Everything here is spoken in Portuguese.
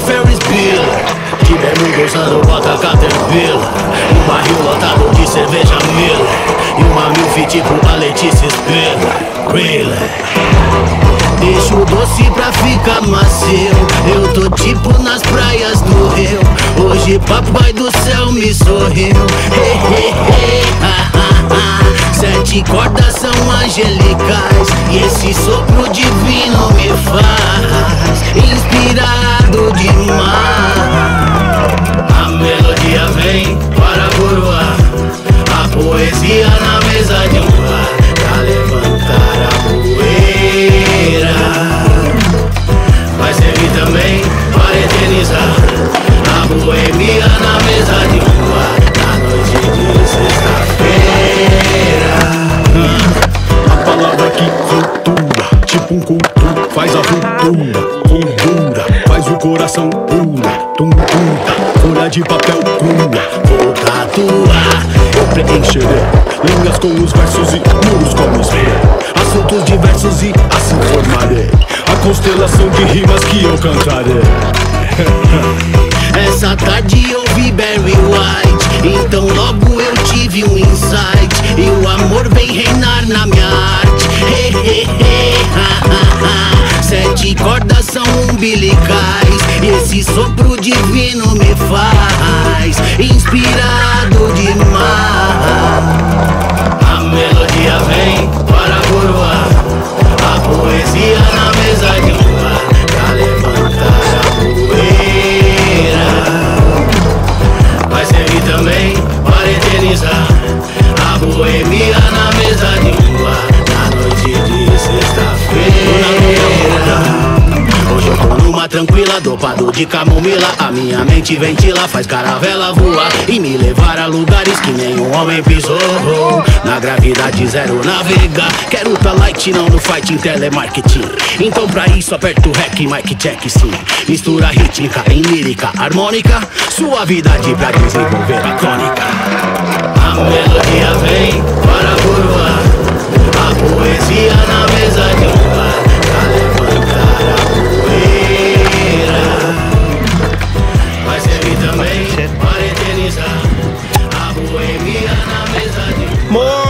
Ferris Bueller Que bermuda usando bota Caterpillar. Um barril lotado de cerveja Miller. E uma milf tipo a Letícia Spiller Griller Deixa o doce pra ficar macio. Eu tô tipo nas praias do Rio. Hoje papai do céu me sorriu. Ha. Sete cordas são angelicais. E esse sopro divino me faz faz a ruptura, gordura, faz o coração pula, tum tum, folha de papel crua, Vou tatuar eu preencherei linhas com os versos e muros com os assuntos diversos e assim formarei a constelação de rimas que eu cantarei. Essa tarde eu vi Barry White Então logo eu tive um insight. E o amor vem reinar na minha arte. He, he, he, ha, ha, Sete cordas são umbilicais. Esse sopro divino me faz Inspirado demais. A melodia vem para coroar A poesia na mesa de um bar Pra levantar a poeira. Vai servir também para eternizar A boemia na tranquila, dopado de camomila. A minha mente ventila, faz caravela voar E me levar a lugares que nenhum homem pisou. Na gravidade zero navegar Quero tá light, não no fight em telemarketing. Então pra isso aperto rec, mic check sim. Mistura rítmica em lírica harmônica Suavidade pra desenvolver a crônica. A melodia vem para coroar A More